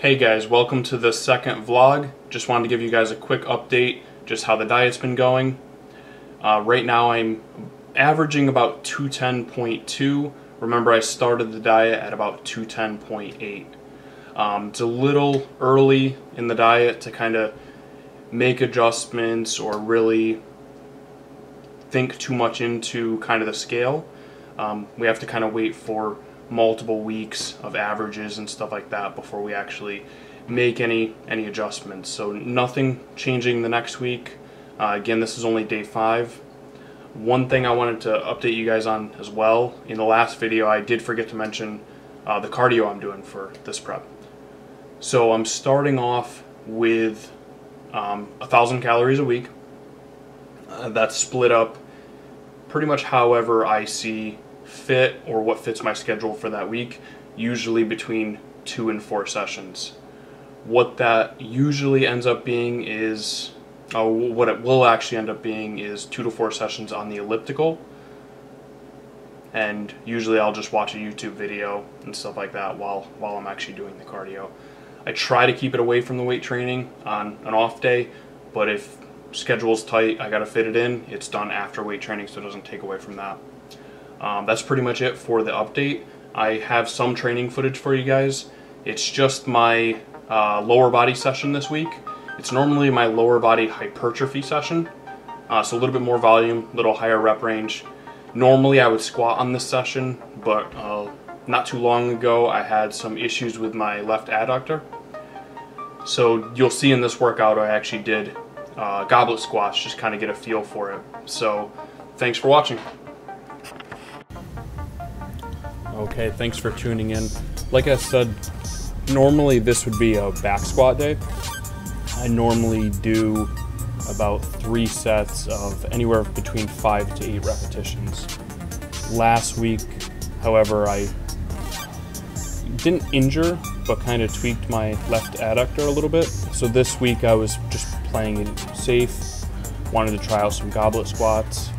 Hey guys, welcome to the second vlog. Just wanted to give you guys a quick update, just how the diet's been going. Uh, right now I'm averaging about 210.2. Remember I started the diet at about 210.8. Um, it's a little early in the diet to kind of make adjustments or really think too much into kind of the scale. Um, we have to kind of wait for multiple weeks of averages and stuff like that before we actually make any any adjustments. So nothing changing the next week. Uh, again, this is only day five. One thing I wanted to update you guys on as well. In the last video, I did forget to mention uh, the cardio I'm doing for this prep. So I'm starting off with um, a thousand calories a week. Uh, that's split up pretty much however I see fit or what fits my schedule for that week, usually between two and four sessions. What that usually ends up being is, uh, what it will actually end up being is two to four sessions on the elliptical. And usually I'll just watch a YouTube video and stuff like that while, while I'm actually doing the cardio. I try to keep it away from the weight training on an off day, but if schedule's tight, I gotta fit it in, it's done after weight training so it doesn't take away from that. Um, that's pretty much it for the update. I have some training footage for you guys. It's just my uh, lower body session this week. It's normally my lower body hypertrophy session, uh, so a little bit more volume, a little higher rep range. Normally I would squat on this session, but uh, not too long ago I had some issues with my left adductor. So you'll see in this workout I actually did uh, goblet squats, just kind of get a feel for it. So thanks for watching. Okay, thanks for tuning in. Like I said, normally this would be a back squat day. I normally do about three sets of anywhere between five to eight repetitions. Last week, however, I didn't injure, but kind of tweaked my left adductor a little bit. So this week I was just playing it safe, wanted to try out some goblet squats.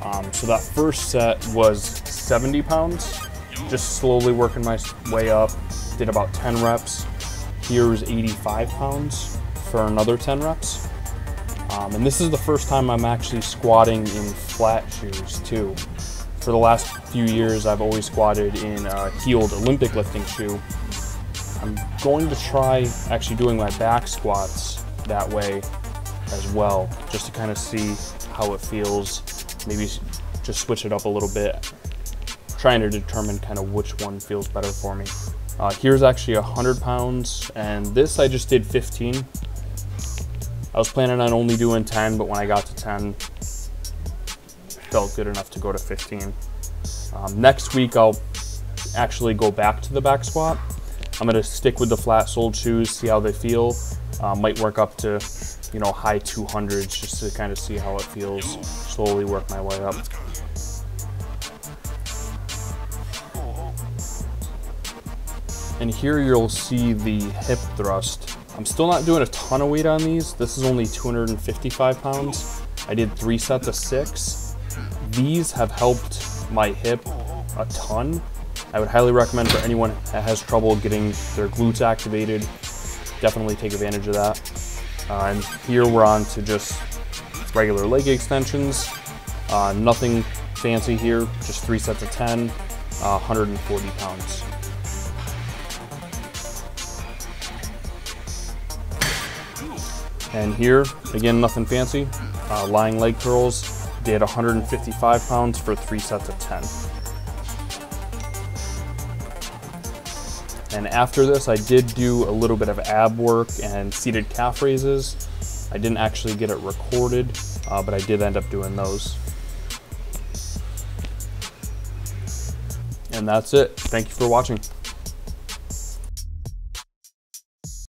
Um, so that first set was 70 pounds just slowly working my way up. Did about 10 reps. Here's 85 pounds for another 10 reps. Um, and this is the first time I'm actually squatting in flat shoes too. For the last few years, I've always squatted in a heeled Olympic lifting shoe. I'm going to try actually doing my back squats that way as well, just to kind of see how it feels. Maybe just switch it up a little bit trying to determine kind of which one feels better for me. Uh, here's actually 100 pounds, and this I just did 15. I was planning on only doing 10, but when I got to 10, felt good enough to go to 15. Um, next week, I'll actually go back to the back squat. I'm gonna stick with the flat soled shoes, see how they feel. Uh, might work up to, you know, high 200s just to kind of see how it feels. Slowly work my way up. And here you'll see the hip thrust. I'm still not doing a ton of weight on these. This is only 255 pounds. I did three sets of six. These have helped my hip a ton. I would highly recommend for anyone that has trouble getting their glutes activated, definitely take advantage of that. Uh, and here we're on to just regular leg extensions. Uh, nothing fancy here, just three sets of 10, uh, 140 pounds. And here, again, nothing fancy. Uh, lying leg curls, did 155 pounds for three sets of 10. And after this, I did do a little bit of ab work and seated calf raises. I didn't actually get it recorded, uh, but I did end up doing those. And that's it. Thank you for watching.